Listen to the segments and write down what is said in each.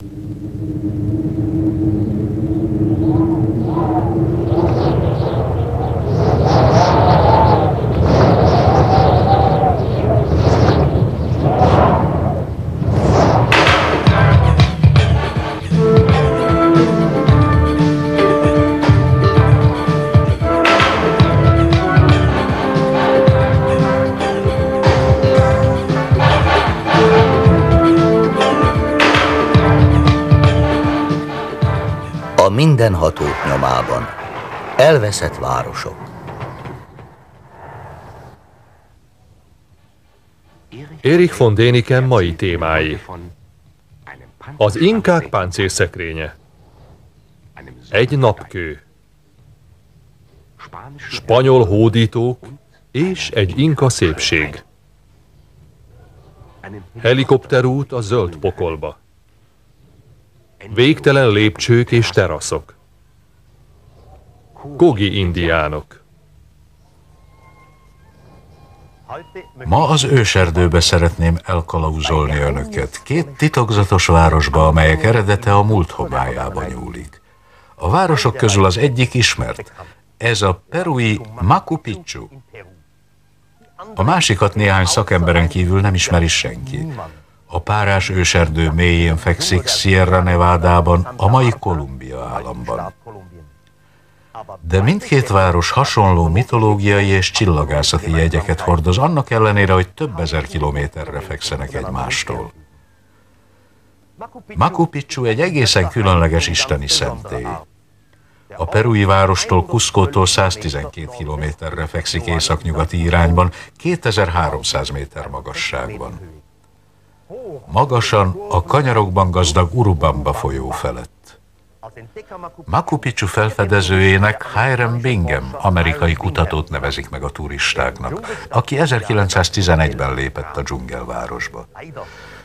A mindenhatók nyomában. Elveszett városok. Erich von Däniken mai témái. Az inkák páncélszekrénye. Egy napkő. Spanyol hódítók és egy inka szépség. Helikopterút a zöld pokolba. Végtelen lépcsők és teraszok. Kogi indiánok. Ma az őserdőbe szeretném elkalauzolni önöket. Két titokzatos városba, amelyek eredete a múlt homályába nyúlik. A városok közül az egyik ismert. Ez a perui Machu Picchu. A másikat néhány szakemberen kívül nem ismeri senki. A párás őserdő mélyén fekszik Sierra Nevada-ban, a mai Kolumbia államban. De mindkét város hasonló mitológiai és csillagászati jegyeket hordoz, annak ellenére, hogy több ezer kilométerre fekszenek egymástól. Machu Picchu egy egészen különleges isteni szentély. A perui várostól Cusco-tól 112 kilométerre fekszik északnyugati irányban, 2300 méter magasságban. Magasan a kanyarokban gazdag Urubamba folyó felett. Machu Picchu felfedezőjének Hiram Bingham, amerikai kutatót nevezik meg a turistáknak, aki 1911-ben lépett a dzsungelvárosba.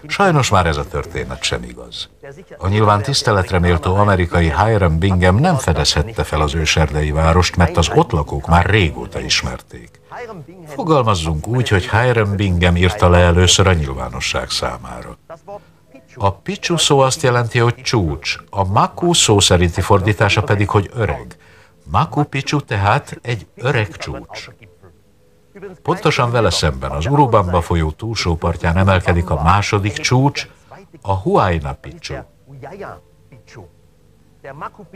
Sajnos már ez a történet sem igaz. A nyilván tiszteletre méltó amerikai Hiram Bingham nem fedezhette fel az őserdei várost, mert az ott lakók már régóta ismerték. Fogalmazzunk úgy, hogy Hiram Bingham írta le először a nyilvánosság számára. A Pichu szó azt jelenti, hogy csúcs, a Maku szó szerinti fordítása pedig, hogy öreg. Maku Pichu tehát egy öreg csúcs. Pontosan vele szemben az Urubamba folyó túlsó partján emelkedik a második csúcs, a Huayna Picchu.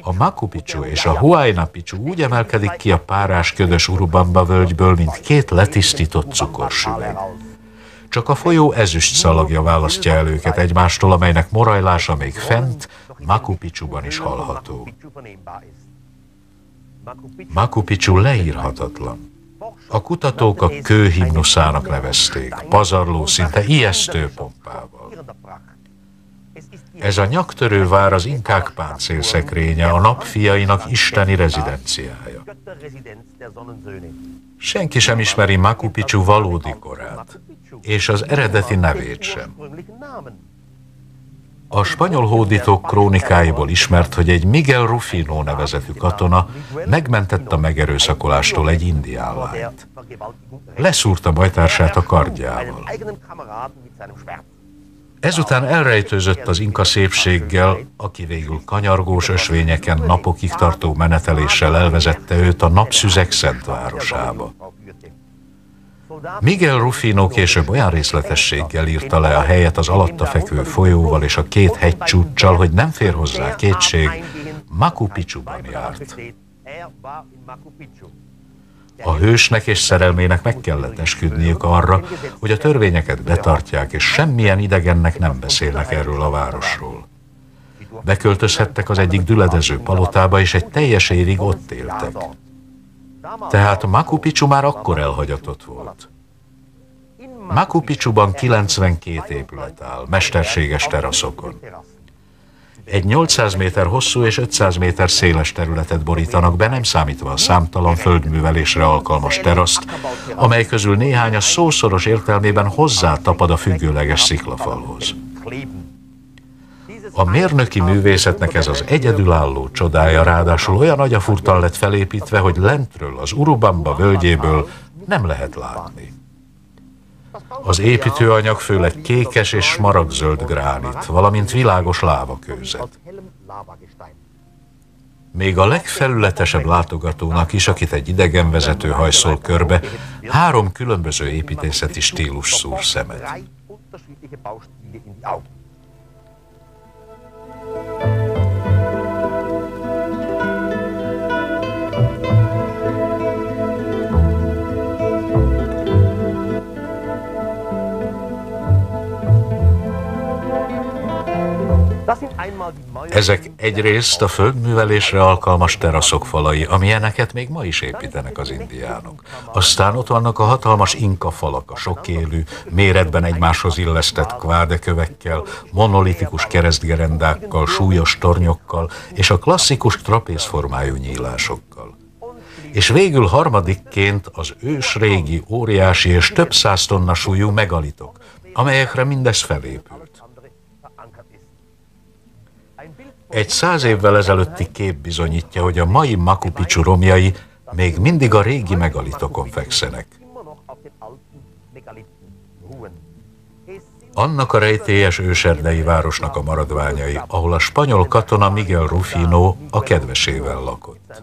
A Machu Picchu és a Huayna Picchu úgy emelkedik ki a párás ködös Urubamba völgyből, mint két letisztított cukorsüveg. Csak a folyó ezüst szalagja választja el őket egymástól, amelynek morajlása még fent, Machu Picchuban is hallható. Machu Picchu leírhatatlan. A kutatók a kő himnuszának nevezték, pazarló, szinte ijesztő pompával. Ez a nyaktörő vár az inkák páncélszekrénye, a napfiainak isteni rezidenciája. Senki sem ismeri Machu valódi korát, és az eredeti nevét sem. A spanyol hódítók krónikáiból ismert, hogy egy Miguel Rufino nevezetű katona megmentette a megerőszakolástól egy indián lányt. Leszúrta bajtársát a kardjával. Ezután elrejtőzött az inka szépséggel, aki végül kanyargós ösvényeken napokig tartó meneteléssel elvezette őt a napszüzek szentvárosába. Miguel Rufino később olyan részletességgel írta le a helyet az alatta fekvő folyóval és a két hegycsúccsal, hogy nem fér hozzá kétség, Machu Picchuban járt. A hősnek és szerelmének meg kellett esküdniük arra, hogy a törvényeket betartják, és semmilyen idegennek nem beszélnek erről a városról. Beköltözhettek az egyik düledező palotába, és egy teljes évig ott éltek. Tehát Machu Picchu már akkor elhagyatott volt. Machu Picchuban 92 épület áll, mesterséges teraszokon. Egy 800 méter hosszú és 500 méter széles területet borítanak be, nem számítva a számtalan földművelésre alkalmas teraszt, amely közül néhány a szószoros értelmében hozzátapad a függőleges sziklafalhoz. A mérnöki művészetnek ez az egyedülálló csodája ráadásul olyan agyafurtan lett felépítve, hogy lentről, az Urubamba völgyéből nem lehet látni. Az építőanyag főleg kékes és smaragzöld gránit, valamint világos lávakőzet. Még a legfelületesebb látogatónak is, akit egy idegenvezető hajszol körbe, három különböző építészeti stílus szúr szemet. Música Ezek egyrészt a földművelésre alkalmas teraszok falai, amilyeneket még ma is építenek az indiánok. Aztán ott vannak a hatalmas inka falak, a sokélű, méretben egymáshoz illesztett kvádekövekkel, monolitikus keresztgerendákkal, súlyos tornyokkal és a klasszikus trapézformájú nyílásokkal. És végül harmadikként az ős régi, óriási és több száz tonna súlyú megalitok, amelyekre mindez felépül. Egy száz évvel ezelőtti kép bizonyítja, hogy a mai Machu Picchu romjai még mindig a régi megalitokon fekszenek. Annak a rejtélyes őserdei városnak a maradványai, ahol a spanyol katona Miguel Rufino a kedvesével lakott.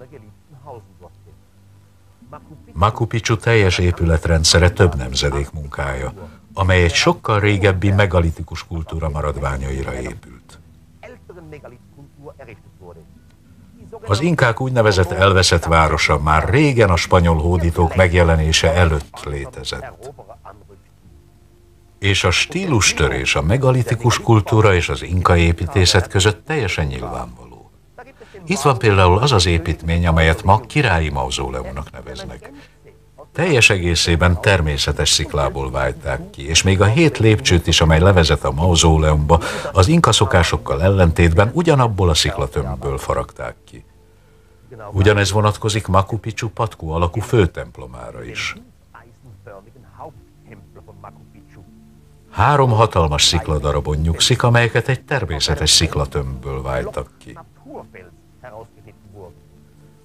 Machu Picchu teljes épületrendszere több nemzedék munkája, amely egy sokkal régebbi megalitikus kultúra maradványaira épült. Az inkák úgynevezett elveszett városa már régen a spanyol hódítók megjelenése előtt létezett. És a stílustörés a megalitikus kultúra és az inka építészet között teljesen nyilvánvaló. Itt van például az az építmény, amelyet ma királyi mauzóleumnak neveznek. Teljes egészében természetes sziklából vájták ki, és még a hét lépcsőt is, amely levezet a mauzóleumba, az inka szokásokkal ellentétben ugyanabból a sziklatömbből faragták ki. Ugyanez vonatkozik Machu Picchu patkó alakú főtemplomára is. Három hatalmas szikladarabon nyugszik, amelyeket egy természetes sziklatömbből váltak ki.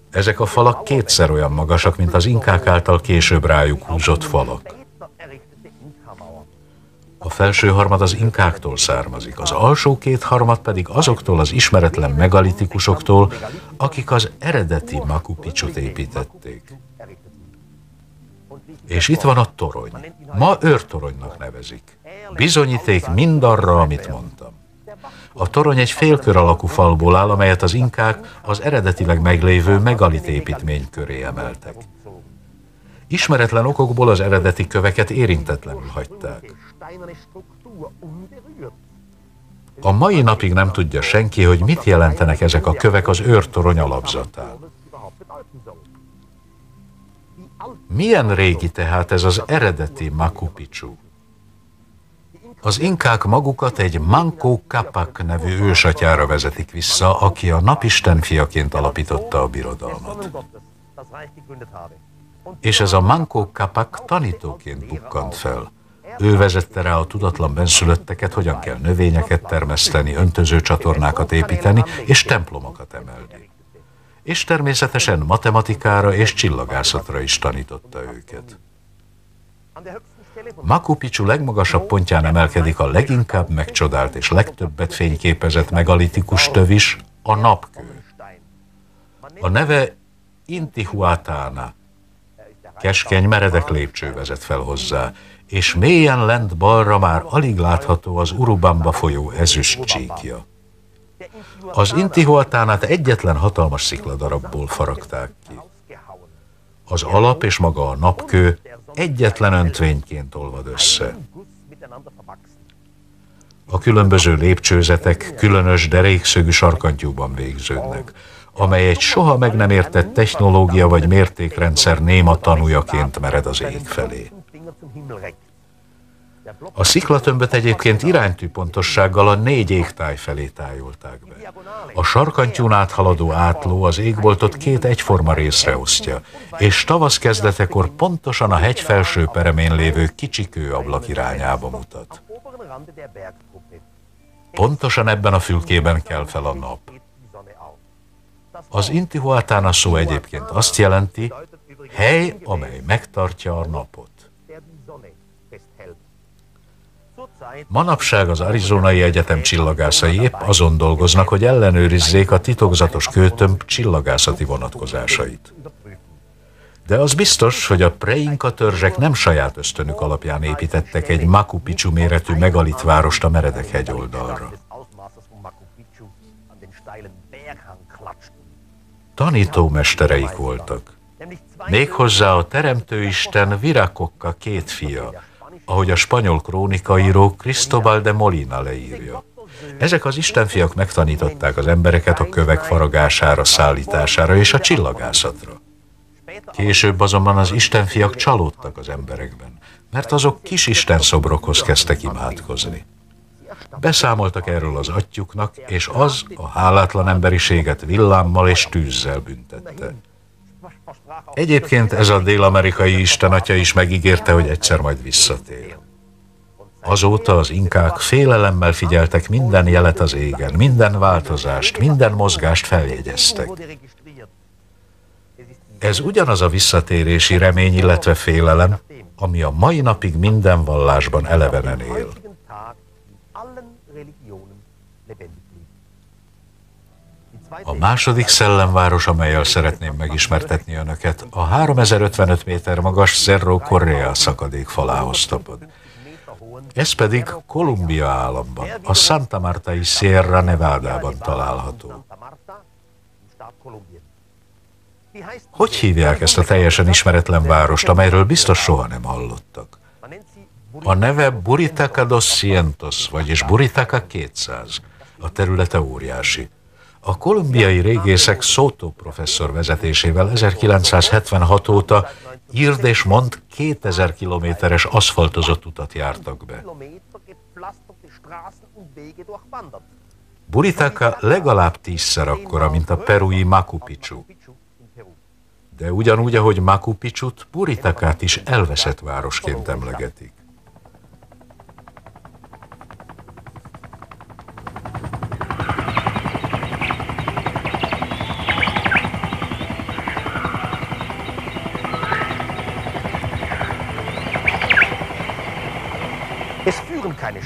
Ezek a falak kétszer olyan magasak, mint az inkák által később rájuk húzott falak. A felső harmad az inkáktól származik, az alsó két harmad pedig azoktól az ismeretlen megalitikusoktól, akik az eredeti Machu Picchu-t építették. És itt van a torony. Ma őrtoronynak nevezik. Bizonyíték mindarra, amit mondtam. A torony egy félkör alakú falból áll, amelyet az inkák az eredetileg meglévő megalit építmény köré emeltek. Ismeretlen okokból az eredeti köveket érintetlenül hagyták. A mai napig nem tudja senki, hogy mit jelentenek ezek a kövek az őrtorony alapzatán. Milyen régi tehát ez az eredeti Machu Picchu? Az inkák magukat egy Manco Capac nevű ősatyára vezetik vissza, aki a napisten fiaként alapította a birodalmat. És ez a Manco Capac tanítóként bukkant fel. Ő vezette rá a tudatlan benszülötteket, hogyan kell növényeket termeszteni, öntöző csatornákat építeni és templomokat emelni. És természetesen matematikára és csillagászatra is tanította őket. Machu Picchu legmagasabb pontján emelkedik a leginkább megcsodált és legtöbbet fényképezett megalitikus tövis, a napkő. A neve Intihuatana. Keskeny, meredek lépcső vezet fel hozzá, és mélyen lent balra már alig látható az Urubamba folyó ezüst csíkja. Az Intihuatánát egyetlen hatalmas szikladarabból faragták ki. Az alap és maga a napkő egyetlen öntvényként olvad össze. A különböző lépcsőzetek különös derékszögű sarkantyúban végződnek, amely egy soha meg nem értett technológia vagy mértékrendszer néma tanújaként mered az ég felé. A sziklatömböt egyébként iránytű pontossággal a négy égtáj felé tájolták be. A sarkantyún áthaladó átló az égboltot két egyforma részre osztja, és tavasz kezdetekor pontosan a hegy felső peremén lévő kicsi kőablak irányába mutat. Pontosan ebben a fülkében kell fel a nap. Az Intihuatana szó egyébként azt jelenti, hely, amely megtartja a napot. Manapság az Arizonai Egyetem csillagászai épp azon dolgoznak, hogy ellenőrizzék a titokzatos kőtömb csillagászati vonatkozásait. De az biztos, hogy a preinka törzsek nem saját ösztönük alapján építettek egy Machu méretű megalitvárost a meredek hegyoldalra. Tanítómestereik voltak. Méghozzá a teremtőisten Virakokka két fia, ahogy a spanyol krónikaíró Cristobal de Molina leírja. Ezek az istenfiak megtanították az embereket a kövek faragására, szállítására és a csillagászatra. Később azonban az istenfiak csalódtak az emberekben, mert azok kis istenszobrokhoz kezdtek imádkozni. Beszámoltak erről az atyuknak, és az a hálátlan emberiséget villámmal és tűzzel büntette. Egyébként ez a dél-amerikai istenatya is megígérte, hogy egyszer majd visszatér. Azóta az inkák félelemmel figyeltek minden jelet az égen, minden változást, minden mozgást feljegyeztek. Ez ugyanaz a visszatérési remény, illetve félelem, ami a mai napig minden vallásban elevenen él. A második szellemváros, amelyel szeretném megismertetni önöket, a 3055 méter magas Cerro Correa szakadék falához tapad. Ez pedig Kolumbia államban, a Santa Marta-i Sierra Nevada-ban található. Hogy hívják ezt a teljesen ismeretlen várost, amelyről biztos soha nem hallottak? A neve Buritaca dos Cientos, vagyis Buritaca 200. A területe óriási. A kolumbiai régészek Soto professzor vezetésével 1976 óta írd és mond 2000 kilométeres aszfaltozott utat jártak be. Buritaca legalább tízszer akkora, mint a perui Machu Picchu. De ugyanúgy, ahogy Machu Picchu-t, Buritacát is elveszett városként emlegetik.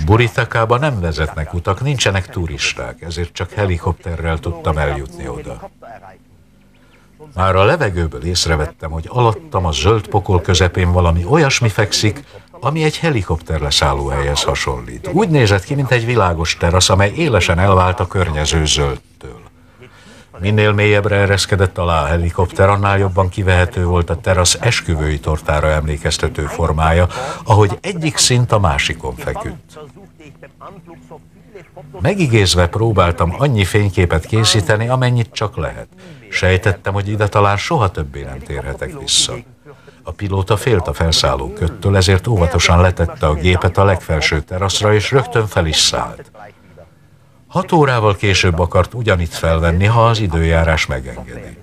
Buritakába nem vezetnek utak, nincsenek turisták, ezért csak helikopterrel tudtam eljutni oda. Már a levegőből észrevettem, hogy alattam a zöld pokol közepén valami olyasmi fekszik, ami egy helikopter leszállóhelyhez hasonlít. Úgy nézett ki, mint egy világos terasz, amely élesen elvált a környező zöldtől. Minél mélyebbre ereszkedett alá a helikopter, annál jobban kivehető volt a terasz esküvői tortára emlékeztető formája, ahogy egyik szint a másikon feküdt. Megigézve próbáltam annyi fényképet készíteni, amennyit csak lehet. Sejtettem, hogy ide talán soha többé nem térhetek vissza. A pilóta félt a felszálló köttől, ezért óvatosan letette a gépet a legfelső teraszra, és rögtön fel is szállt. Hat órával később akart ugyanitt felvenni, ha az időjárás megengedi.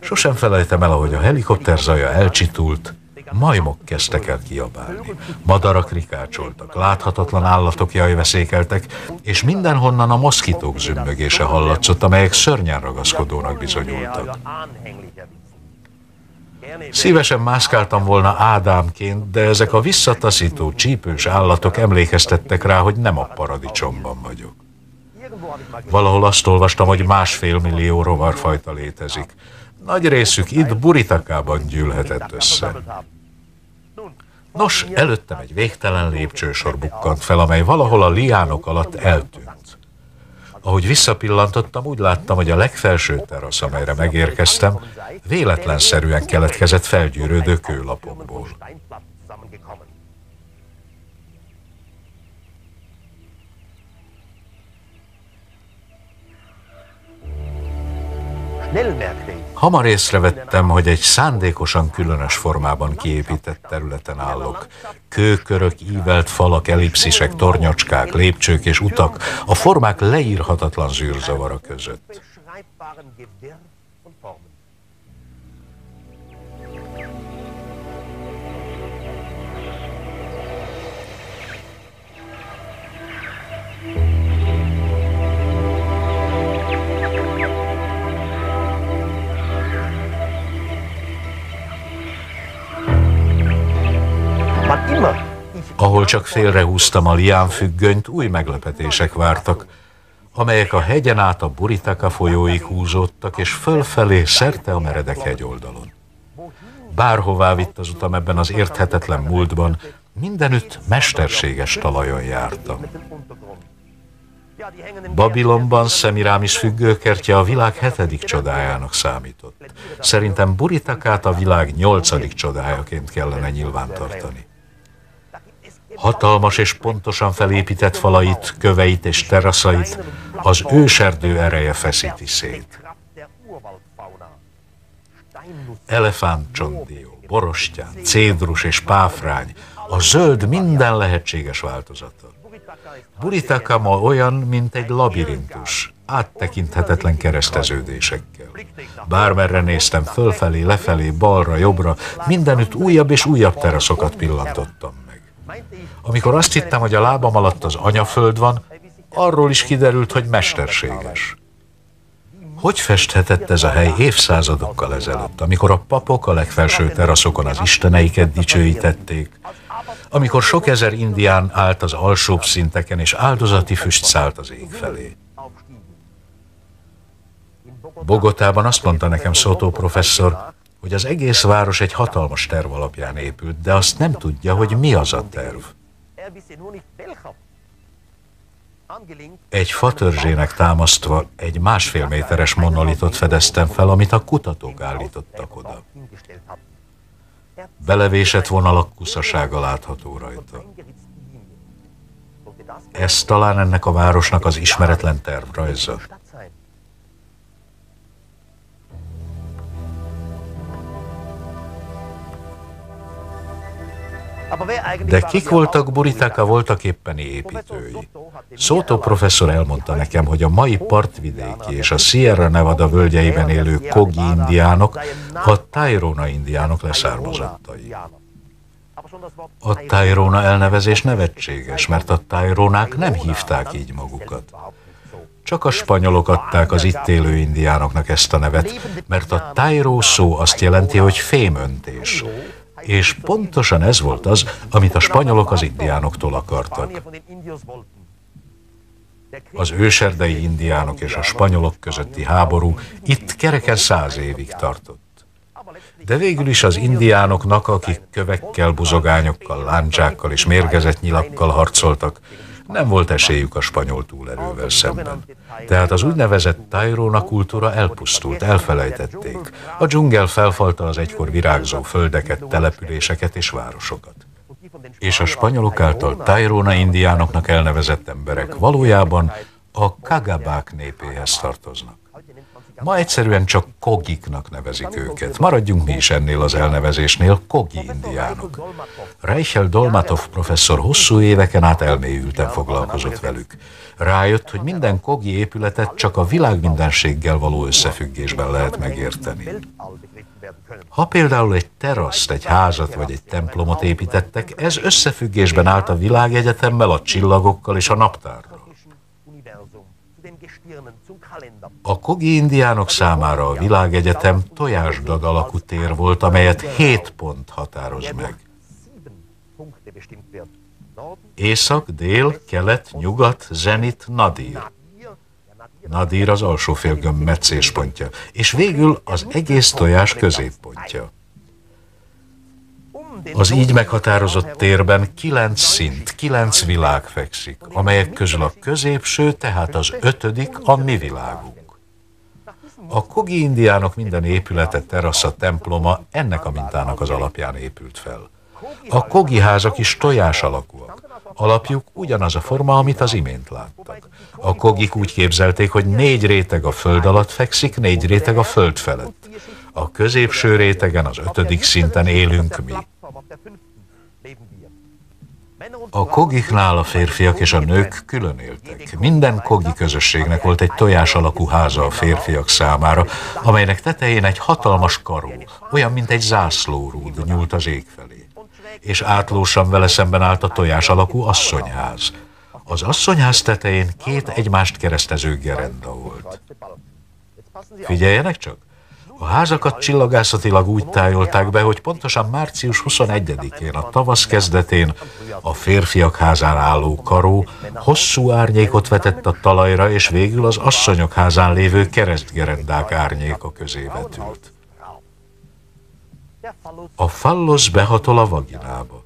Sosem felejtem el, ahogy a helikopter zaja elcsitult, majmok kezdtek el kiabálni. Madarak rikácsoltak, láthatatlan állatok jajveszékeltek, és mindenhonnan a moszkitók zümmögése hallatszott, amelyek szörnyen ragaszkodónak bizonyultak. Szívesen mászkáltam volna Ádámként, de ezek a visszataszító, csípős állatok emlékeztettek rá, hogy nem a paradicsomban vagyok. Valahol azt olvastam, hogy másfél millió rovarfajta létezik. Nagy részük itt Buritakában gyűlhetett össze. Nos, előttem egy végtelen lépcsősor bukkant fel, amely valahol a liánok alatt eltűnt. Ahogy visszapillantottam, úgy láttam, hogy a legfelső terasz, amelyre megérkeztem, véletlenszerűen keletkezett felgyűrődő kőlapokból. Hamar észrevettem, hogy egy szándékosan különös formában kiépített területen állok. Kőkörök, ívelt falak, ellipszisek, tornyocskák, lépcsők és utak, a formák leírhatatlan zűrzavara között. Csak félrehúztam a liánfüggönyt, új meglepetések vártak, amelyek a hegyen át a Buritaka folyóig húzódtak, és fölfelé szerte a meredek hegyoldalon. Bárhová vitt az utam ebben az érthetetlen múltban, mindenütt mesterséges talajon jártam. Babilonban Szemirámis függőkertje a világ hetedik csodájának számított. Szerintem Buritakát a világ nyolcadik csodájaként kellene nyilvántartani. Hatalmas és pontosan felépített falait, köveit és teraszait az őserdő ereje feszíti szét. Elefántcsondió, borostyán, cédrus és páfrány, a zöld minden lehetséges változata. Buritaka ma olyan, mint egy labirintus, áttekinthetetlen kereszteződésekkel. Bármerre néztem, fölfelé, lefelé, balra, jobbra, mindenütt újabb és újabb teraszokat pillantottam. Amikor azt hittem, hogy a lábam alatt az anyaföld van, arról is kiderült, hogy mesterséges. Hogy festhetett ez a hely évszázadokkal ezelőtt, amikor a papok a legfelső teraszokon az isteneiket dicsőítették, amikor sok ezer indián állt az alsóbb szinteken, és áldozati füst szállt az ég felé. Bogotában azt mondta nekem Szotó professzor, hogy az egész város egy hatalmas terv alapján épült, de azt nem tudja, hogy mi az a terv. Egy fatörzsének támasztva egy másfél méteres monolitot fedeztem fel, amit a kutatók állítottak oda. Belevésett vonalak kuszasága látható rajta. Ez talán ennek a városnak az ismeretlen tervrajza. De kik voltak Buritaka voltak éppeni építői? Szótó professzor elmondta nekem, hogy a mai partvidéki és a Sierra Nevada völgyeiben élő Kogi indiánok a Tairona indiánok leszármazottai. A Tairona elnevezés nevetséges, mert a Taironák nem hívták így magukat. Csak a spanyolok adták az itt élő indiánoknak ezt a nevet, mert a Tairo szó azt jelenti, hogy fémöntés, és pontosan ez volt az, amit a spanyolok az indiánoktól akartak. Az őserdei indiánok és a spanyolok közötti háború itt kereken száz évig tartott. De végül is az indiánoknak, akik kövekkel, buzogányokkal, láncsákkal és mérgezett nyilakkal harcoltak, nem volt esélyük a spanyol túlerővel szemben. Tehát az úgynevezett Tairona kultúra elpusztult, elfelejtették. A dzsungel felfalta az egykor virágzó földeket, településeket és városokat. És a spanyolok által Tairona indiánoknak elnevezett emberek valójában a Kagabák népéhez tartoznak. Ma egyszerűen csak kogiknak nevezik őket. Maradjunk mi is ennél az elnevezésnél, kogi indiánok. Reichel Dolmatov professzor hosszú éveken át elmélyülten foglalkozott velük. Rájött, hogy minden kogi épületet csak a világ mindenséggel való összefüggésben lehet megérteni. Ha például egy teraszt, egy házat vagy egy templomot építettek, ez összefüggésben állt a világegyetemmel, a csillagokkal és a naptárral. A kogi indiánok számára a világegyetem tojásdag alakú tér volt, amelyet hét pont határoz meg. Észak, dél, kelet, nyugat, zenit, nadír. Nadír az alsó félgömb meccéspontja, és végül az egész tojás középpontja. Az így meghatározott térben kilenc szint, kilenc világ fekszik, amelyek közül a középső, tehát az ötödik a mi világunk. A kogi indiánok minden épülete, terasza, temploma ennek a mintának az alapján épült fel. A kogi házak is tojás alakúak. Alapjuk ugyanaz a forma, amit az imént láttak. A kogik úgy képzelték, hogy négy réteg a föld alatt fekszik, négy réteg a föld felett. A középső rétegen, az ötödik szinten élünk mi. A kogiknál a férfiak és a nők külön éltek. Minden kogi közösségnek volt egy tojás alakú háza a férfiak számára, amelynek tetején egy hatalmas karó, olyan, mint egy zászlórúd nyúlt az ég felé. És átlósan vele szemben állt a tojás alakú asszonyház. Az asszonyház tetején két egymást keresztező gerenda volt. Figyeljenek csak! A házakat csillagászatilag úgy tájolták be, hogy pontosan március 21-én, a tavasz kezdetén a férfiak házán álló karó hosszú árnyékot vetett a talajra, és végül az asszonyok házán lévő keresztgerendák árnyéka közé vetült. A fallosz behatol a vaginába.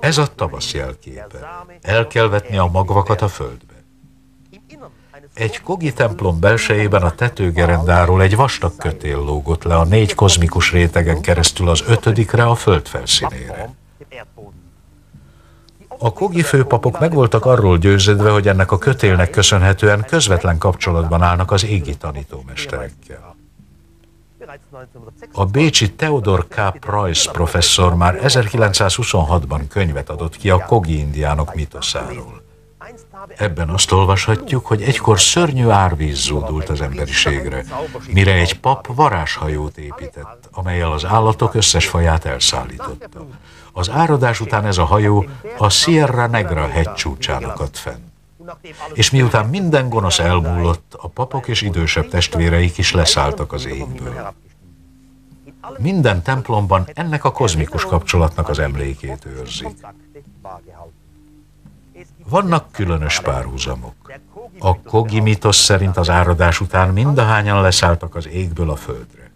Ez a tavasz jelképe. El kell vetni a magvakat a földbe. Egy kogi templom belsejében a tetőgerendáról egy vastag kötél lógott le a négy kozmikus rétegen keresztül az ötödikre a föld felszínére. A kogi főpapok meg voltak arról győződve, hogy ennek a kötélnek köszönhetően közvetlen kapcsolatban állnak az égi tanítómesterekkel. A bécsi Theodor K. Price professzor már 1926-ban könyvet adott ki a kogi indiánok mitoszáról. Ebben azt olvashatjuk, hogy egykor szörnyű árvíz zúdult az emberiségre, mire egy pap varázshajót épített, amelyel az állatok összes faját elszállította. Az áradás után ez a hajó a Sierra Negra hegycsúcsán akadt fenn. És miután minden gonosz elmúlott, a papok és idősebb testvéreik is leszálltak az égből. Minden templomban ennek a kozmikus kapcsolatnak az emlékét őrzik. Vannak különös párhuzamok. A Kogi mitosz szerint az áradás után mindahányan leszálltak az égből a földre.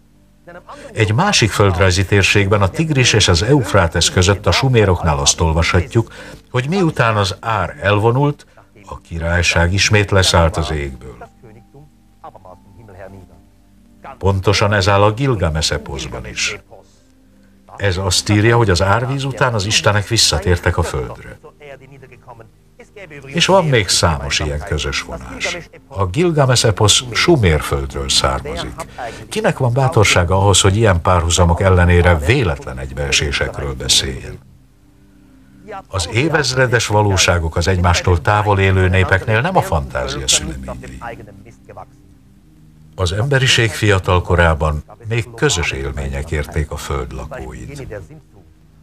Egy másik földrajzi térségben, a Tigris és az Eufrátesz között a suméroknál azt olvashatjuk, hogy miután az ár elvonult, a királyság ismét leszállt az égből. Pontosan ez áll a Gilgameseposzban is. Ez azt írja, hogy az árvíz után az istenek visszatértek a földre. És van még számos ilyen közös vonás. A Gilgames eposz Sumérföldről származik. Kinek van bátorsága ahhoz, hogy ilyen párhuzamok ellenére véletlen egybeesésekről beszéljen? Az évezredes valóságok az egymástól távol élő népeknél nem a fantázia szüleményei. Az emberiség fiatal korában még közös élmények érték a föld lakóit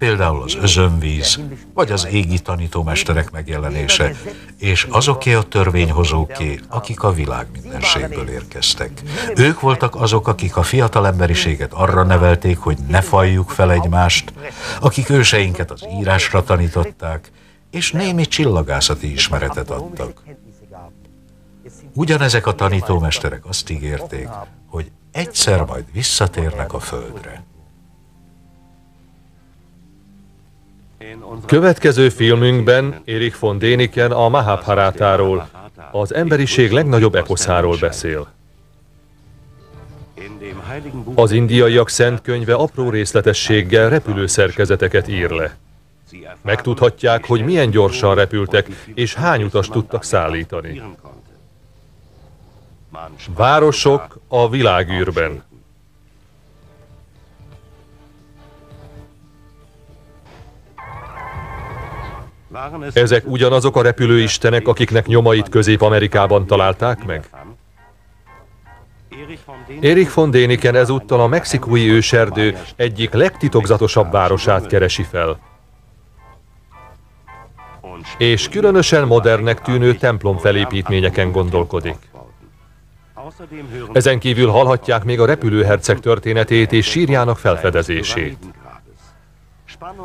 például az özönvíz, vagy az égi tanítómesterek megjelenése, és azoké a törvényhozóké, akik a világ mindenségből érkeztek. Ők voltak azok, akik a fiatal emberiséget arra nevelték, hogy ne faljuk fel egymást, akik őseinket az írásra tanították, és némi csillagászati ismeretet adtak. Ugyanezek a tanítómesterek azt ígérték, hogy egyszer majd visszatérnek a földre. Következő filmünkben Erik von Déniken a Mahabharátáról, az emberiség legnagyobb eposzáról beszél. Az indiaiak szent könyve apró részletességgel repülőszerkezeteket ír le. Megtudhatják, hogy milyen gyorsan repültek, és hány utas tudtak szállítani. Városok a világűrben. Ezek ugyanazok a repülőistenek, akiknek nyomait Közép-Amerikában találták meg? Erich von Däniken ezúttal a mexikói őserdő egyik legtitokzatosabb városát keresi fel. És különösen modernnek tűnő templom felépítményeken gondolkodik. Ezen kívül hallhatják még a repülőherceg történetét és sírjának felfedezését.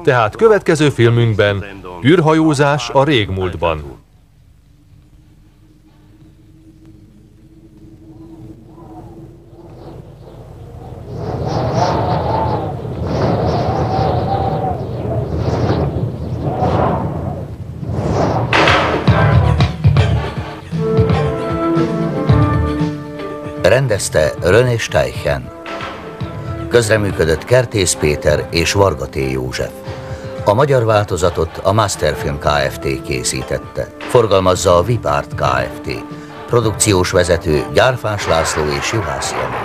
Tehát következő filmünkben űrhajózás a régmúltban. Rendezte René Steichen. Közreműködött Kertész Péter és Varga T. József. A magyar változatot a Masterfilm Kft. készítette. Forgalmazza a Vipart Kft. Produkciós vezető Gyárfás László és Juhász Janó.